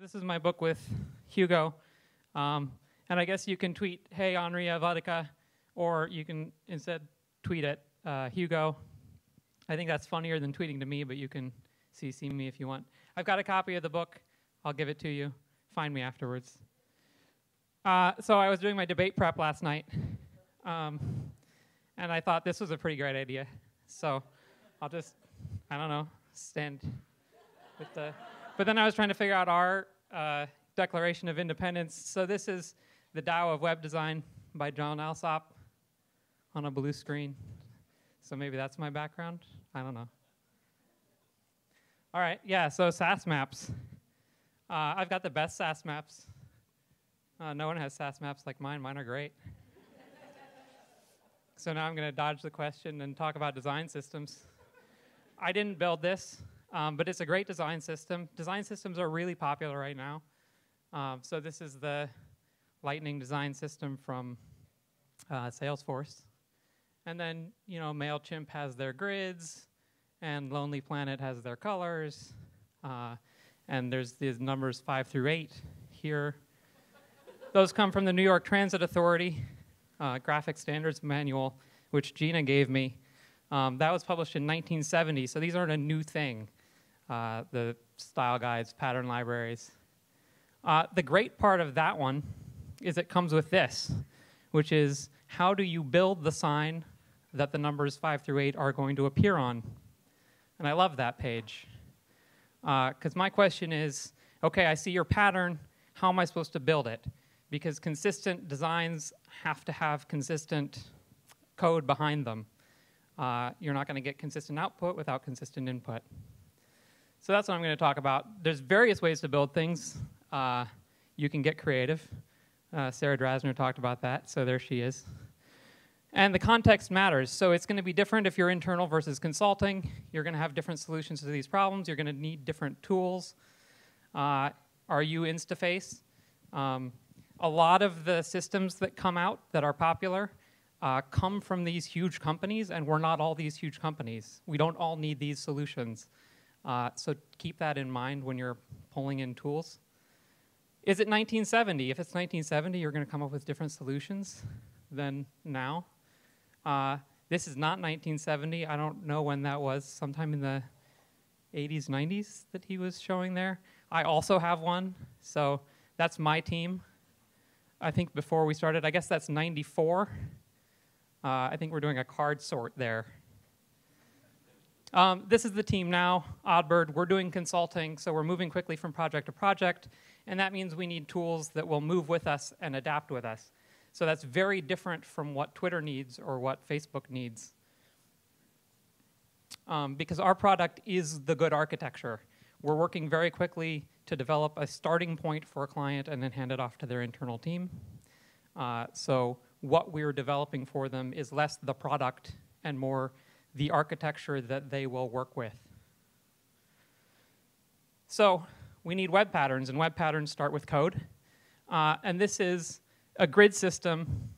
this is my book with Hugo. Um, and I guess you can tweet, hey, Henri Vodka, or you can instead tweet at uh, Hugo. I think that's funnier than tweeting to me, but you can CC me if you want. I've got a copy of the book. I'll give it to you. Find me afterwards. Uh, so I was doing my debate prep last night, um, and I thought this was a pretty great idea. So I'll just, I don't know, stand with the. But then I was trying to figure out our uh, Declaration of Independence. So this is the Tao of Web Design by John Allsopp on a blue screen. So maybe that's my background. I don't know. All right, yeah, so Sass maps. Uh, I've got the best Sass maps. Uh, no one has Sass maps like mine. Mine are great. so now I'm going to dodge the question and talk about design systems. I didn't build this. Um, but it's a great design system. Design systems are really popular right now. Um, so this is the Lightning design system from uh, Salesforce. And then, you know, MailChimp has their grids, and Lonely Planet has their colors. Uh, and there's these numbers five through eight here. Those come from the New York Transit Authority uh, Graphic Standards Manual, which Gina gave me. Um, that was published in 1970, so these aren't a new thing uh, the style guides, pattern libraries. Uh, the great part of that one is it comes with this, which is how do you build the sign that the numbers 5 through 8 are going to appear on? And I love that page. Because uh, my question is, okay, I see your pattern, how am I supposed to build it? Because consistent designs have to have consistent code behind them. Uh, you're not going to get consistent output without consistent input. So that's what I'm going to talk about. There's various ways to build things. Uh, you can get creative. Uh, Sarah Drasner talked about that, so there she is. And the context matters. So it's going to be different if you're internal versus consulting. You're going to have different solutions to these problems. You're going to need different tools. Uh, are you Instaface? Um, a lot of the systems that come out that are popular uh, come from these huge companies, and we're not all these huge companies. We don't all need these solutions. Uh, so keep that in mind when you're pulling in tools. Is it 1970? If it's 1970, you're going to come up with different solutions than now. Uh, this is not 1970. I don't know when that was, sometime in the 80s, 90s that he was showing there. I also have one, so that's my team. I think before we started, I guess that's 94. Uh, I think we're doing a card sort there. Um, this is the team now, Oddbird. We're doing consulting, so we're moving quickly from project to project, and that means we need tools that will move with us and adapt with us. So that's very different from what Twitter needs or what Facebook needs. Um, because our product is the good architecture. We're working very quickly to develop a starting point for a client and then hand it off to their internal team. Uh, so what we're developing for them is less the product and more the architecture that they will work with. So we need web patterns, and web patterns start with code. Uh, and this is a grid system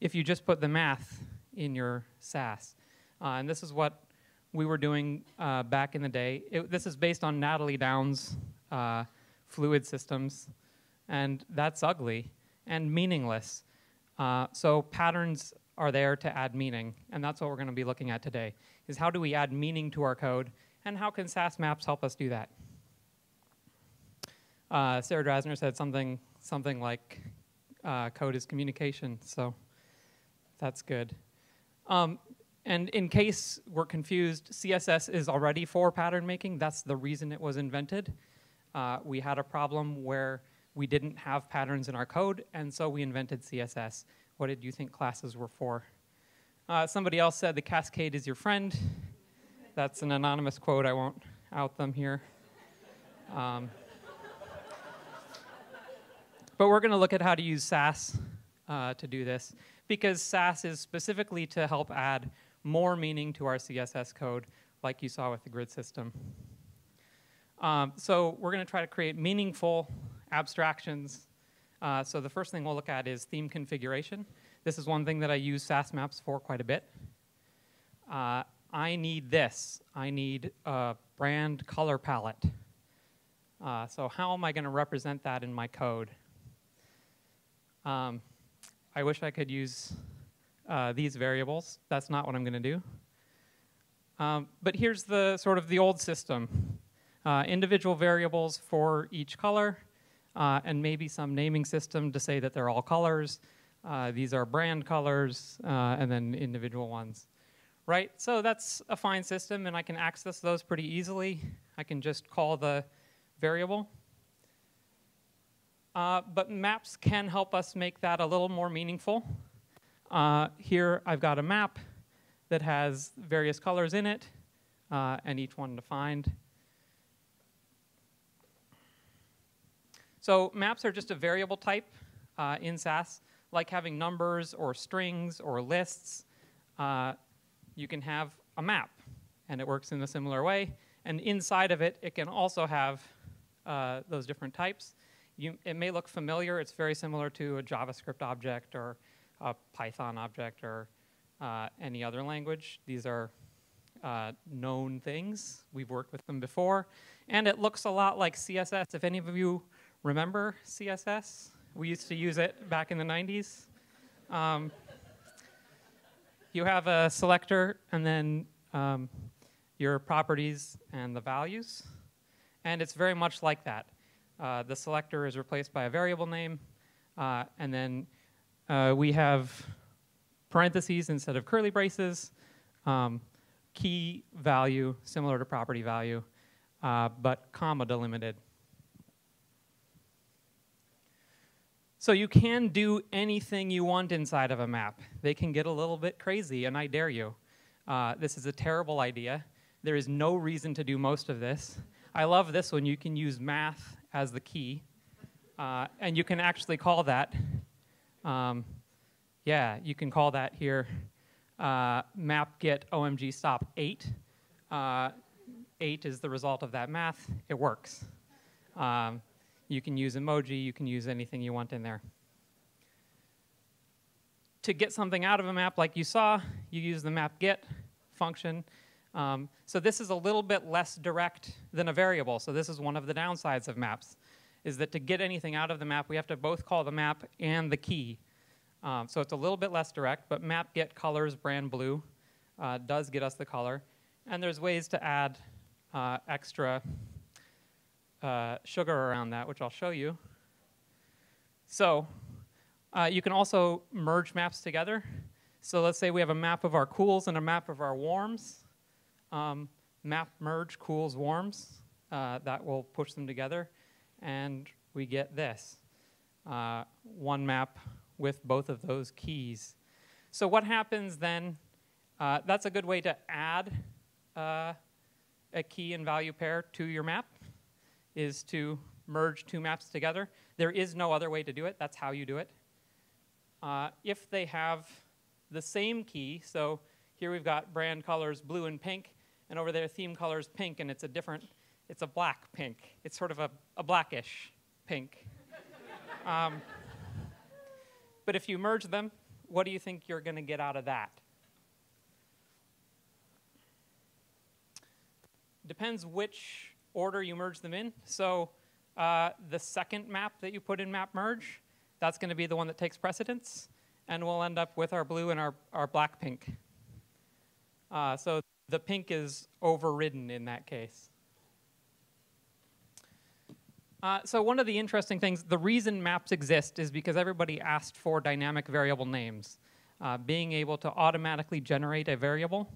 if you just put the math in your Sass. Uh, and this is what we were doing uh, back in the day. It, this is based on Natalie Downe's uh, fluid systems, and that's ugly and meaningless. Uh, so patterns are there to add meaning, and that's what we're going to be looking at today, is how do we add meaning to our code, and how can Sass maps help us do that? Uh, Sarah Drasner said something, something like uh, code is communication, so that's good. Um, and in case we're confused, CSS is already for pattern making. That's the reason it was invented. Uh, we had a problem where we didn't have patterns in our code, and so we invented CSS. What did you think classes were for? Uh, somebody else said the cascade is your friend. That's an anonymous quote. I won't out them here. Um, but we're going to look at how to use Sass uh, to do this because Sass is specifically to help add more meaning to our CSS code like you saw with the grid system. Um, so we're going to try to create meaningful abstractions uh, so the first thing we'll look at is theme configuration. This is one thing that I use Sass maps for quite a bit. Uh, I need this. I need a brand color palette. Uh, so how am I going to represent that in my code? Um, I wish I could use uh, these variables. That's not what I'm going to do. Um, but here's the sort of the old system. Uh, individual variables for each color, uh, and maybe some naming system to say that they're all colors. Uh, these are brand colors, uh, and then individual ones. Right, so that's a fine system, and I can access those pretty easily. I can just call the variable. Uh, but maps can help us make that a little more meaningful. Uh, here I've got a map that has various colors in it, and each one defined. So maps are just a variable type uh, in Sass, like having numbers or strings or lists. Uh, you can have a map, and it works in a similar way. And inside of it, it can also have uh, those different types. You, it may look familiar. It's very similar to a JavaScript object or a Python object or uh, any other language. These are uh, known things. We've worked with them before. And it looks a lot like CSS. If any of you remember CSS, we used to use it back in the 90s. Um, you have a selector and then um, your properties and the values. And it's very much like that. Uh, the selector is replaced by a variable name, uh, and then uh, we have parentheses instead of curly braces, um, key value similar to property value, uh, but comma delimited. So you can do anything you want inside of a map. They can get a little bit crazy, and I dare you. Uh, this is a terrible idea. There is no reason to do most of this. I love this one. You can use math as the key, uh, and you can actually call that, um, yeah, you can call that here uh, map get omg stop 8. Uh, 8 is the result of that math. It works. Um, you can use emoji, you can use anything you want in there. To get something out of a map like you saw, you use the map get function. Um, so this is a little bit less direct than a variable. So this is one of the downsides of maps, is that to get anything out of the map, we have to both call the map and the key. Um, so it's a little bit less direct, but map get colors brand blue uh, does get us the color. And there's ways to add uh, extra uh, sugar around that, which I'll show you. So uh, you can also merge maps together. So let's say we have a map of our cools and a map of our warms. Um, map merge cools warms. Uh, that will push them together. And we get this, uh, one map with both of those keys. So what happens then, uh, that's a good way to add uh, a key and value pair to your map is to merge two maps together. There is no other way to do it. That's how you do it. Uh, if they have the same key, so here we've got brand colors blue and pink, and over there theme colors pink, and it's a different, it's a black pink. It's sort of a, a blackish pink. um, but if you merge them, what do you think you're going to get out of that? Depends which order you merge them in. So uh, the second map that you put in map merge, that's going to be the one that takes precedence, and we'll end up with our blue and our, our black pink. Uh, so the pink is overridden in that case. Uh, so one of the interesting things, the reason maps exist is because everybody asked for dynamic variable names. Uh, being able to automatically generate a variable,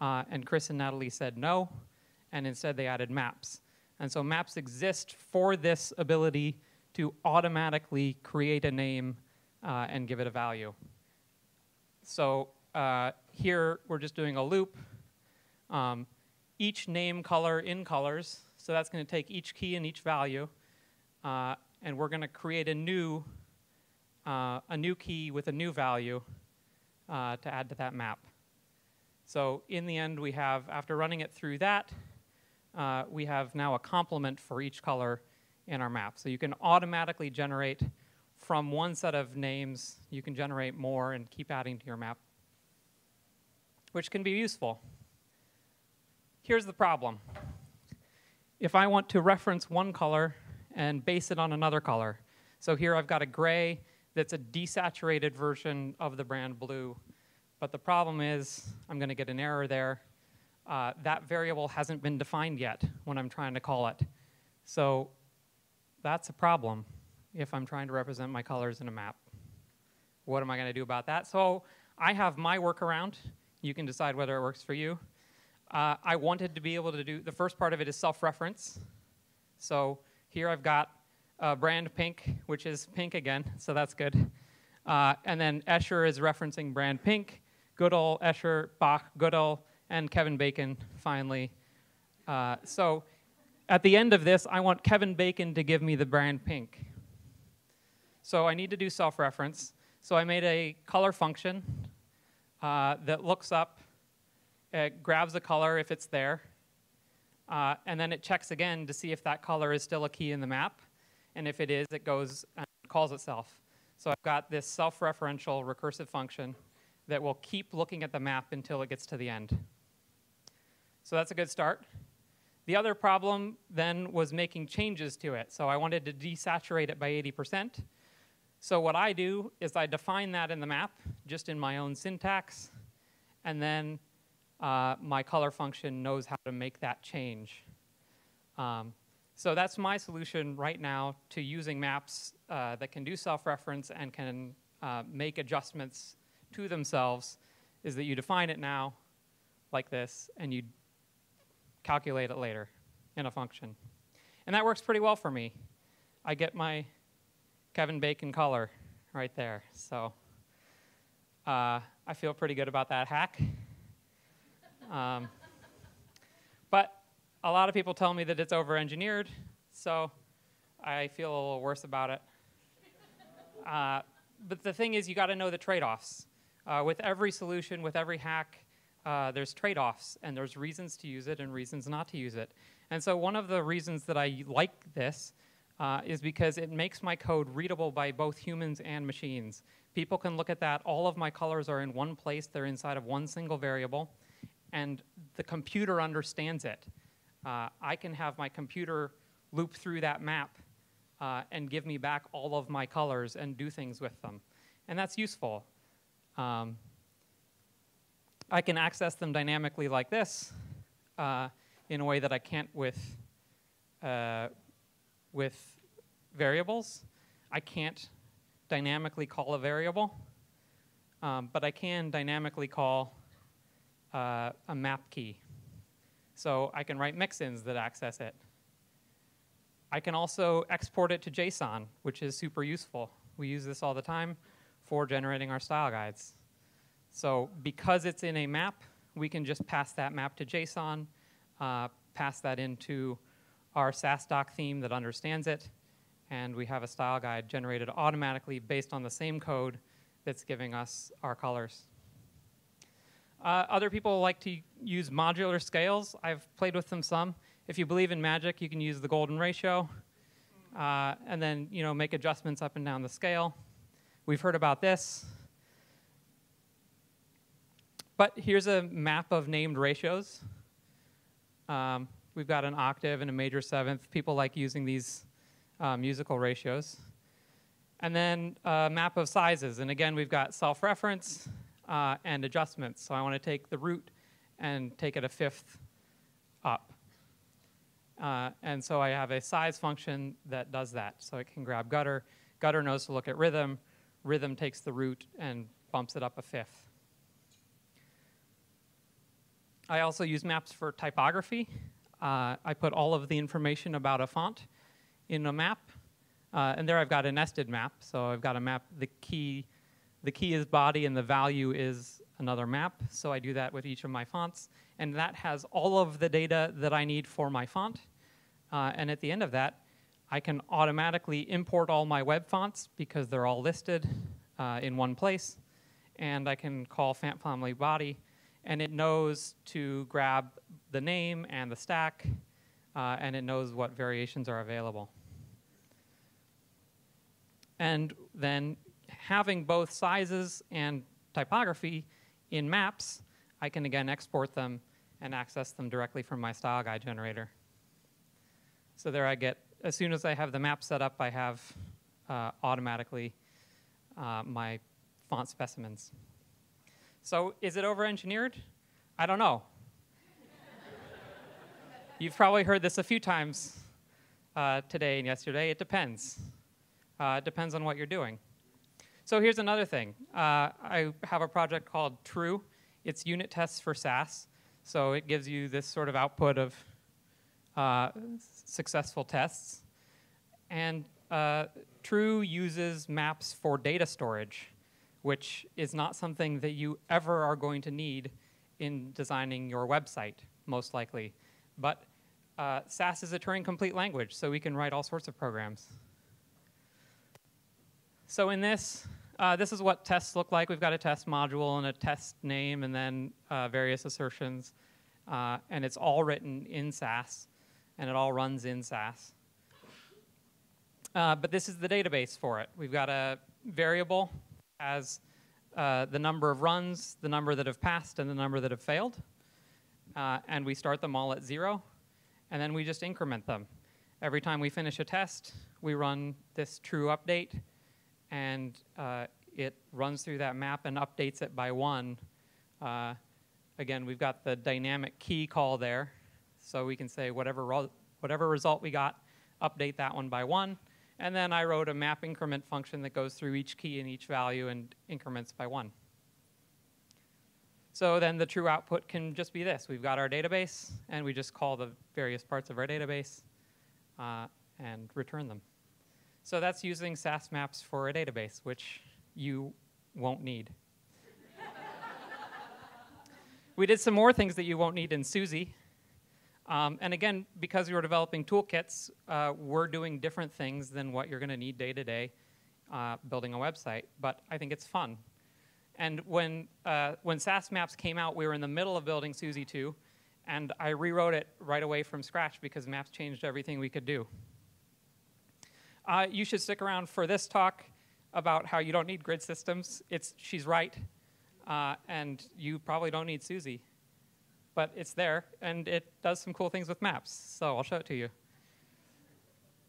uh, and Chris and Natalie said no, and instead they added maps. And so maps exist for this ability to automatically create a name uh, and give it a value. So uh, here we're just doing a loop. Um, each name color in colors, so that's going to take each key and each value, uh, and we're going to create a new, uh, a new key with a new value uh, to add to that map. So in the end, we have, after running it through that, uh, we have now a complement for each color in our map. So you can automatically generate from one set of names, you can generate more and keep adding to your map, which can be useful. Here's the problem. if I want to reference one color and base it on another color. So here I've got a gray that's a desaturated version of the brand blue. But the problem is I'm going to get an error there. Uh, that variable hasn't been defined yet when I'm trying to call it. So that's a problem if I'm trying to represent my colors in a map. What am I going to do about that? So I have my workaround. You can decide whether it works for you. Uh, I wanted to be able to do, the first part of it is self-reference. So here I've got uh, brand pink, which is pink again, so that's good. Uh, and then Escher is referencing brand pink, Gödel, Escher, Bach, Gödel, and Kevin Bacon finally. Uh, so at the end of this, I want Kevin Bacon to give me the brand pink. So I need to do self-reference. So I made a color function uh, that looks up it grabs a color if it's there, uh, and then it checks again to see if that color is still a key in the map. And if it is, it goes and calls itself. So I've got this self-referential recursive function that will keep looking at the map until it gets to the end. So that's a good start. The other problem then was making changes to it. So I wanted to desaturate it by 80%. So what I do is I define that in the map, just in my own syntax, and then uh, my color function knows how to make that change. Um, so that's my solution right now to using maps uh, that can do self-reference and can uh, make adjustments to themselves is that you define it now like this and you calculate it later in a function. And that works pretty well for me. I get my Kevin Bacon color right there. So uh, I feel pretty good about that hack. Um, but a lot of people tell me that it's over engineered, so I feel a little worse about it. Uh, but the thing is, you got to know the trade offs. Uh, with every solution, with every hack, uh, there's trade offs, and there's reasons to use it and reasons not to use it. And so, one of the reasons that I like this uh, is because it makes my code readable by both humans and machines. People can look at that. All of my colors are in one place, they're inside of one single variable and the computer understands it. Uh, I can have my computer loop through that map uh, and give me back all of my colors and do things with them. And that's useful. Um, I can access them dynamically like this uh, in a way that I can't with, uh, with variables. I can't dynamically call a variable, um, but I can dynamically call uh, a map key. So I can write mixins that access it. I can also export it to JSON, which is super useful. We use this all the time for generating our style guides. So because it's in a map, we can just pass that map to JSON, uh, pass that into our SassDoc theme that understands it, and we have a style guide generated automatically based on the same code that's giving us our colors. Uh, other people like to use modular scales. I've played with them some. If you believe in magic, you can use the golden ratio uh, and then you know make adjustments up and down the scale. We've heard about this. But here's a map of named ratios. Um, we've got an octave and a major seventh. People like using these uh, musical ratios. And then a map of sizes. And again, we've got self-reference, uh, and adjustments. So I want to take the root and take it a fifth up. Uh, and so I have a size function that does that. So it can grab gutter. Gutter knows to look at rhythm. Rhythm takes the root and bumps it up a fifth. I also use maps for typography. Uh, I put all of the information about a font in a map. Uh, and there I've got a nested map. So I've got a map, the key the key is body and the value is another map. So I do that with each of my fonts. And that has all of the data that I need for my font. Uh, and at the end of that, I can automatically import all my web fonts because they're all listed uh, in one place. And I can call font family body, and it knows to grab the name and the stack, uh, and it knows what variations are available. And then having both sizes and typography in maps, I can again export them and access them directly from my style guide generator. So there I get, as soon as I have the map set up, I have uh, automatically uh, my font specimens. So is it over-engineered? I don't know. You've probably heard this a few times uh, today and yesterday. It depends. Uh, it depends on what you're doing. So here's another thing. Uh, I have a project called True. It's unit tests for Sass. So it gives you this sort of output of uh, successful tests. And uh, True uses maps for data storage, which is not something that you ever are going to need in designing your website, most likely. But uh, Sass is a Turing-complete language, so we can write all sorts of programs. So in this, uh, this is what tests look like. We've got a test module and a test name and then uh, various assertions. Uh, and it's all written in Sass, and it all runs in Sass. Uh, but this is the database for it. We've got a variable as uh, the number of runs, the number that have passed, and the number that have failed. Uh, and we start them all at zero, and then we just increment them. Every time we finish a test, we run this true update, and uh, it runs through that map and updates it by one. Uh, again, we've got the dynamic key call there, so we can say whatever, whatever result we got, update that one by one. And then I wrote a map increment function that goes through each key and each value and increments by one. So then the true output can just be this. We've got our database, and we just call the various parts of our database uh, and return them. So that's using Sass maps for a database, which you won't need. we did some more things that you won't need in SUSY. Um, and again, because we were developing toolkits, uh, we're doing different things than what you're going to need day to day uh, building a website. But I think it's fun. And when, uh, when Sass Maps came out, we were in the middle of building SUSY 2, and I rewrote it right away from scratch because Maps changed everything we could do. Uh, you should stick around for this talk about how you don't need grid systems. It's, she's right, uh, and you probably don't need SUSY but it's there, and it does some cool things with maps. So I'll show it to you.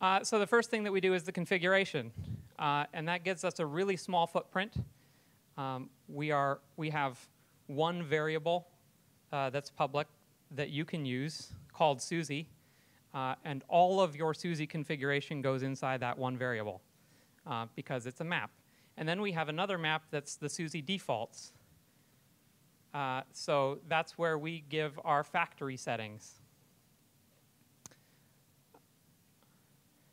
Uh, so the first thing that we do is the configuration, uh, and that gives us a really small footprint. Um, we, are, we have one variable uh, that's public that you can use called SUSY, uh, and all of your SUSY configuration goes inside that one variable uh, because it's a map. And then we have another map that's the SUSY defaults. Uh, so that's where we give our factory settings.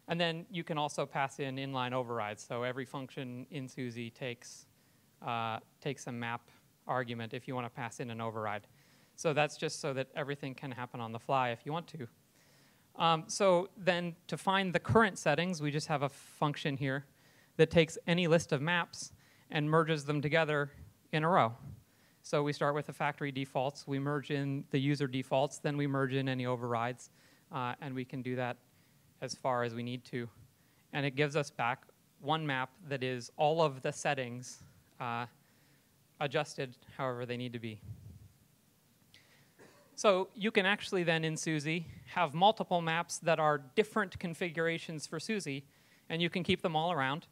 And then you can also pass in inline overrides. So every function in SUSY takes, uh, takes a map argument if you want to pass in an override. So that's just so that everything can happen on the fly if you want to. Um, so then to find the current settings, we just have a function here that takes any list of maps and merges them together in a row. So we start with the factory defaults, we merge in the user defaults, then we merge in any overrides, uh, and we can do that as far as we need to. And it gives us back one map that is all of the settings uh, adjusted however they need to be. So you can actually then in SUSY have multiple maps that are different configurations for SUSY, and you can keep them all around,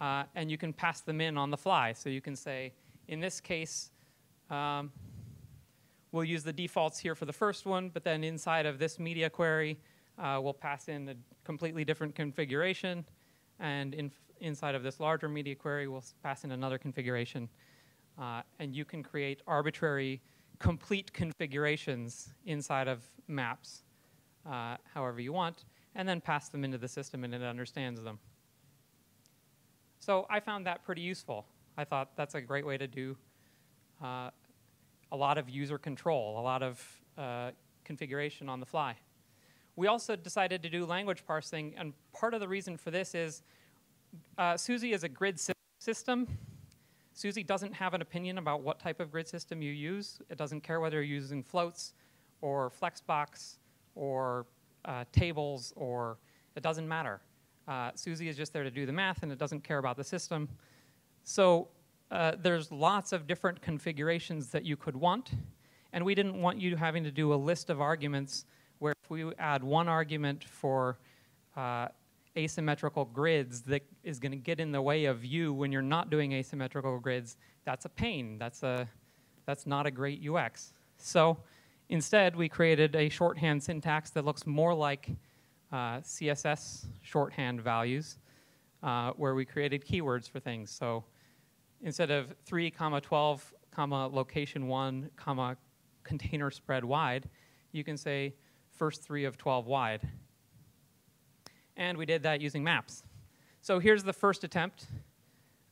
uh, and you can pass them in on the fly. So you can say, in this case, um, we'll use the defaults here for the first one, but then inside of this media query, uh, we'll pass in a completely different configuration. And in inside of this larger media query, we'll pass in another configuration. Uh, and you can create arbitrary complete configurations inside of maps uh, however you want, and then pass them into the system and it understands them. So I found that pretty useful. I thought that's a great way to do uh, a lot of user control, a lot of uh, configuration on the fly. We also decided to do language parsing, and part of the reason for this is uh, SUSY is a grid sy system. SUSY doesn't have an opinion about what type of grid system you use. It doesn't care whether you're using floats or Flexbox or uh, tables or it doesn't matter. Uh, SUSY is just there to do the math and it doesn't care about the system. So uh, there's lots of different configurations that you could want, and we didn't want you having to do a list of arguments where if we add one argument for uh, asymmetrical grids that is going to get in the way of you when you're not doing asymmetrical grids, that's a pain. That's, a, that's not a great UX. So instead, we created a shorthand syntax that looks more like uh, CSS shorthand values, uh, where we created keywords for things. So instead of 3 comma 12 comma location 1 comma container spread wide, you can say first three of 12 wide. And we did that using maps. So here's the first attempt.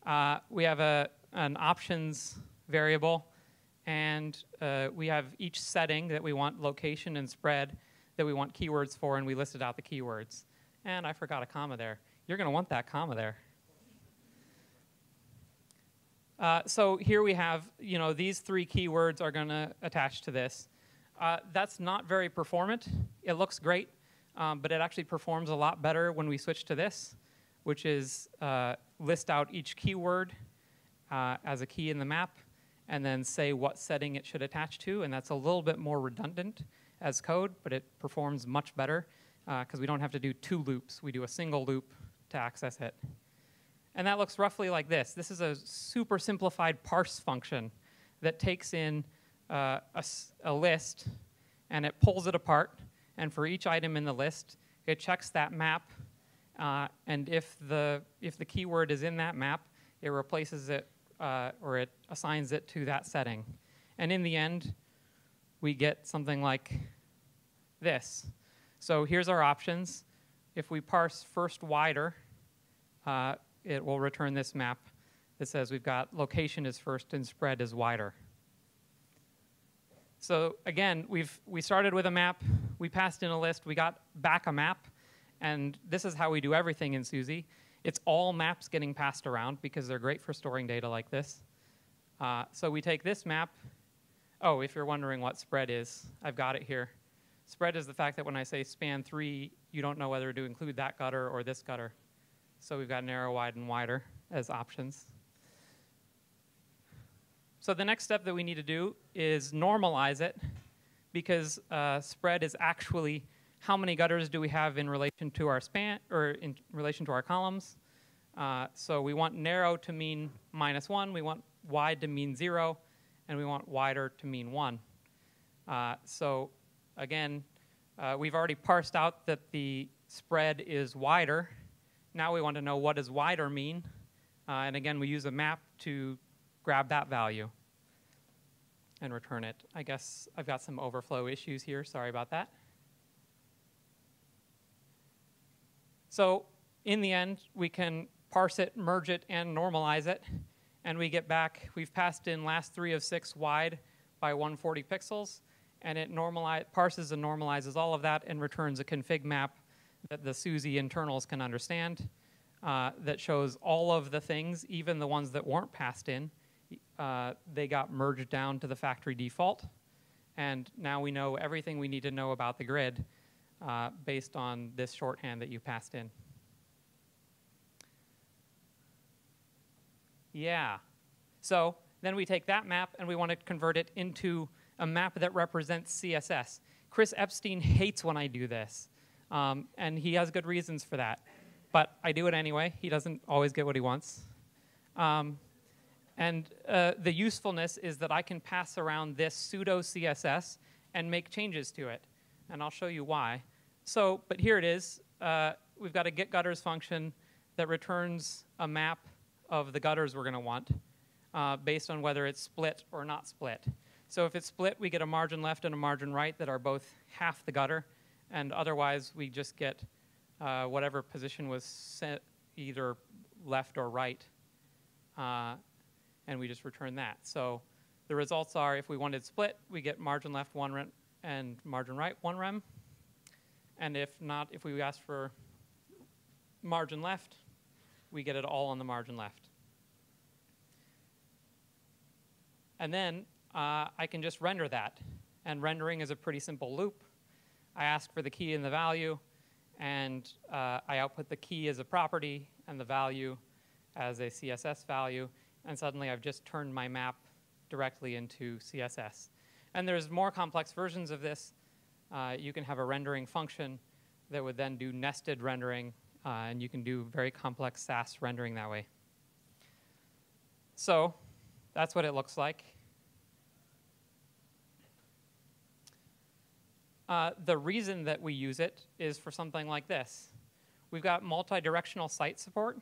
Uh, we have a, an options variable, and uh, we have each setting that we want location and spread that we want keywords for, and we listed out the keywords. And I forgot a comma there. You're going to want that comma there. Uh, so here we have, you know, these three keywords are going to attach to this. Uh, that's not very performant. It looks great, um, but it actually performs a lot better when we switch to this, which is uh, list out each keyword uh, as a key in the map, and then say what setting it should attach to, and that's a little bit more redundant as code, but it performs much better because uh, we don't have to do two loops. We do a single loop to access it. And that looks roughly like this. This is a super simplified parse function that takes in uh, a, a, list and it pulls it apart. And for each item in the list, it checks that map. Uh, and if the, if the keyword is in that map, it replaces it uh, or it assigns it to that setting. And in the end, we get something like this. So here's our options. If we parse first wider, uh, it will return this map that says we've got location is first and spread is wider. So again, we've, we started with a map, we passed in a list, we got back a map, and this is how we do everything in SUSY. It's all maps getting passed around because they're great for storing data like this. Uh, so we take this map. Oh, if you're wondering what spread is, I've got it here. Spread is the fact that when I say span three, you don't know whether to include that gutter or this gutter. So we've got narrow, wide, and wider as options. So the next step that we need to do is normalize it because uh, spread is actually how many gutters do we have in relation to our span or in relation to our columns. Uh, so we want narrow to mean minus one, we want wide to mean zero, and we want wider to mean one. Uh, so again, uh, we've already parsed out that the spread is wider now we want to know what does wider mean. Uh, and again, we use a map to grab that value and return it. I guess I've got some overflow issues here. Sorry about that. So in the end, we can parse it, merge it, and normalize it. And we get back, we've passed in last three of six wide by 140 pixels. And it parses and normalizes all of that and returns a config map that the SUSY internals can understand uh, that shows all of the things, even the ones that weren't passed in, uh, they got merged down to the factory default. And now we know everything we need to know about the grid uh, based on this shorthand that you passed in. Yeah. So then we take that map and we want to convert it into a map that represents CSS. Chris Eppstein hates when I do this. Um, and he has good reasons for that. But I do it anyway. He doesn't always get what he wants. Um, and uh, the usefulness is that I can pass around this pseudo CSS and make changes to it. And I'll show you why. So, but here it is. Uh, we've got a get gutters function that returns a map of the gutters we're going to want uh, based on whether it's split or not split. So if it's split, we get a margin left and a margin right that are both half the gutter and otherwise we just get uh, whatever position was set either left or right, uh, and we just return that. So the results are if we wanted split, we get margin left one rem and margin right one rem. And if not, if we ask for margin left, we get it all on the margin left. And then uh, I can just render that. And rendering is a pretty simple loop. I ask for the key and the value, and uh, I output the key as a property and the value as a CSS value, and suddenly I've just turned my map directly into CSS. And there's more complex versions of this. uh, you can have a rendering function that would then do nested rendering, uh, and you can do very complex Sass rendering that way. So that's what it looks like. Uh, the reason that we use it is for something like this. We've got multi-directional site support,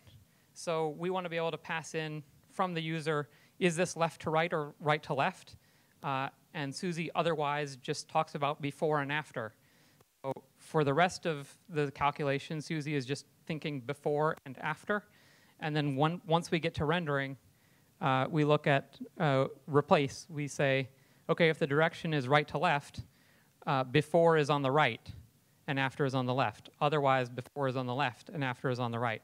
so we want to be able to pass in from the user, is this left to right or right to left? Uh, and Susy otherwise just talks about before and after. So for the rest of the calculation, Susy is just thinking before and after. And then one, once we get to rendering, uh, we look at uh, replace. We say, okay, if the direction is right to left, uh, before is on the right and after is on the left. Otherwise, before is on the left and after is on the right.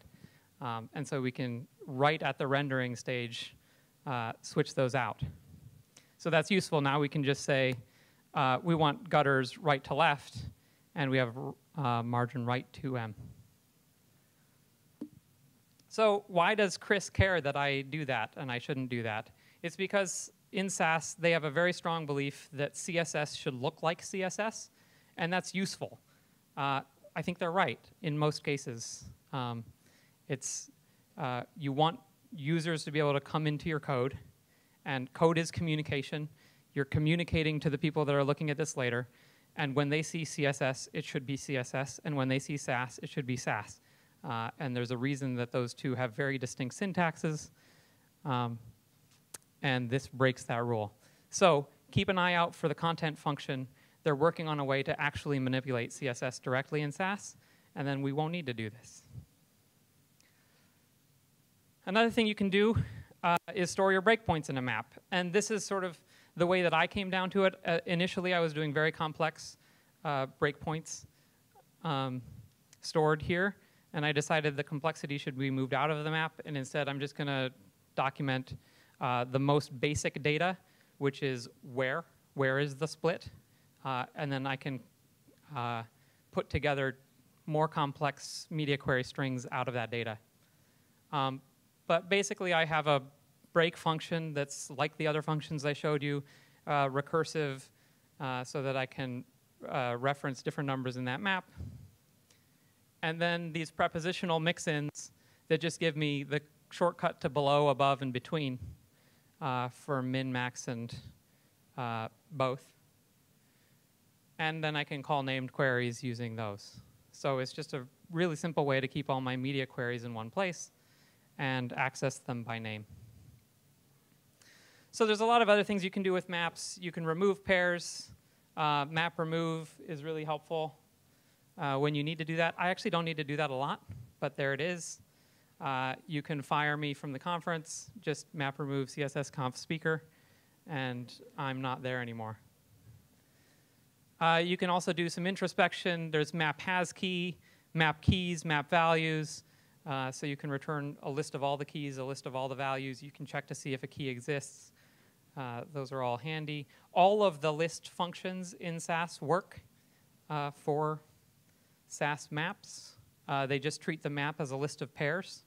Um, and so we can, right at the rendering stage, uh, switch those out. So that's useful. Now we can just say uh, we want gutters right to left, and we have uh, margin right to M. So why does Chris care that I do that and I shouldn't do that? It's because in Sass, they have a very strong belief that CSS should look like CSS, and that's useful. Uh, I think they're right in most cases. Um, it's uh, you want users to be able to come into your code, and code is communication. You're communicating to the people that are looking at this later, and when they see CSS, it should be CSS, and when they see Sass, it should be Sass. Uh, and there's a reason that those two have very distinct syntaxes. Um, and this breaks that rule. So keep an eye out for the content function. They're working on a way to actually manipulate CSS directly in Sass, and then we won't need to do this. Another thing you can do uh, is store your breakpoints in a map. And this is sort of the way that I came down to it. Uh, initially, I was doing very complex uh, breakpoints um, stored here, and I decided the complexity should be moved out of the map, and instead I'm just going to document uh, the most basic data, which is where, where is the split, uh, and then I can uh, put together more complex media query strings out of that data. Um, but basically, I have a break function that's like the other functions I showed you, uh, recursive, uh, so that I can reference different numbers in that map. And then these prepositional mix-ins that just give me the shortcut to below, above, and between uh, for min, max, and uh, both. And then I can call named queries using those. So it's just a really simple way to keep all my media queries in one place and access them by name. So there's a lot of other things you can do with maps. You can remove pairs. Uh, map remove is really helpful uh, when you need to do that. I actually don't need to do that a lot, but there it is. Uh, you can fire me from the conference, just map remove CSS conf speaker, and I'm not there anymore. Uh, you can also do some introspection. There's map has key, map keys, map values. Uh, so you can return a list of all the keys, a list of all the values. You can check to see if a key exists. Uh, those are all handy. All of the list functions in Sass work uh, for Sass maps. Uh, they just treat the map as a list of pairs.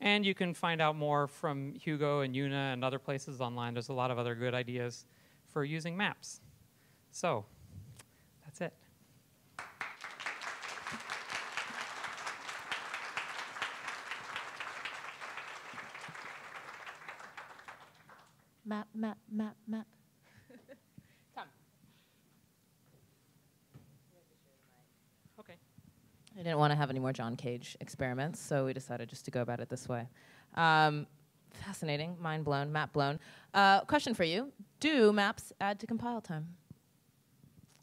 And you can find out more from Hugo and Una and other places online. There's a lot of other good ideas for using maps. So, that's it. Map, map, map, map. I didn't want to have any more John Cage experiments, so we decided just to go about it this way. Um, fascinating, mind blown, map blown. Uh, question for you Do maps add to compile time?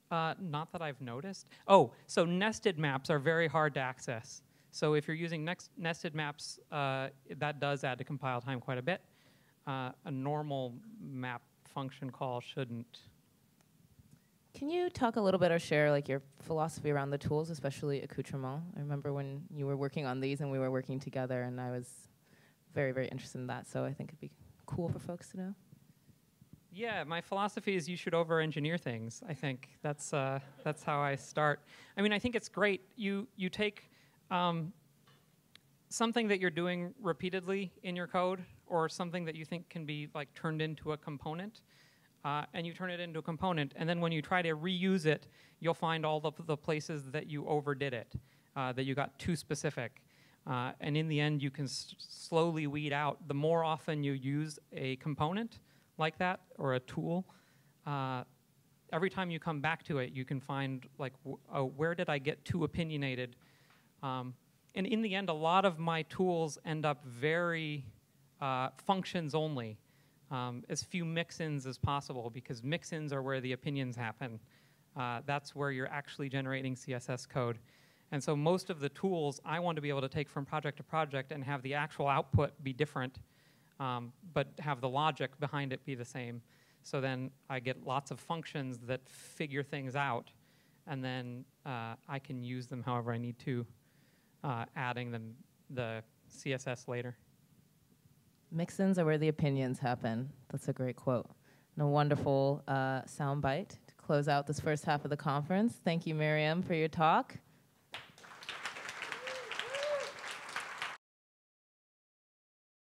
Uh, not that I've noticed. Oh, so nested maps are very hard to access. So if you're using next nested maps, uh, that does add to compile time quite a bit. Uh, a normal map function call shouldn't. Can you talk a little bit or share like your philosophy around the tools, especially accoutrement? I remember when you were working on these and we were working together, and I was very, very interested in that. So I think it'd be cool for folks to know. Yeah, my philosophy is you should over-engineer things. I think that's uh, that's how I start. I mean, I think it's great. You you take um, something that you're doing repeatedly in your code, or something that you think can be like turned into a component, uh, and you turn it into a component. And then when you try to reuse it, you'll find all the, the places that you overdid it, uh, that you got too specific. Uh, and in the end, you can slowly weed out. The more often you use a component like that or a tool, uh, every time you come back to it, you can find like, oh, where did I get too opinionated? Um, and in the end, a lot of my tools end up very uh, functions only, um, as few mix-ins as possible, because mix-ins are where the opinions happen. Uh, that's where you're actually generating CSS code. And so most of the tools I want to be able to take from project to project and have the actual output be different, um, but have the logic behind it be the same. So then I get lots of functions that figure things out, and then uh, I can use them however I need to, uh, adding them the CSS later. Mix-ins are where the opinions happen. That's a great quote. And a wonderful uh, soundbite to close out this first half of the conference. Thank you, Miriam, for your talk.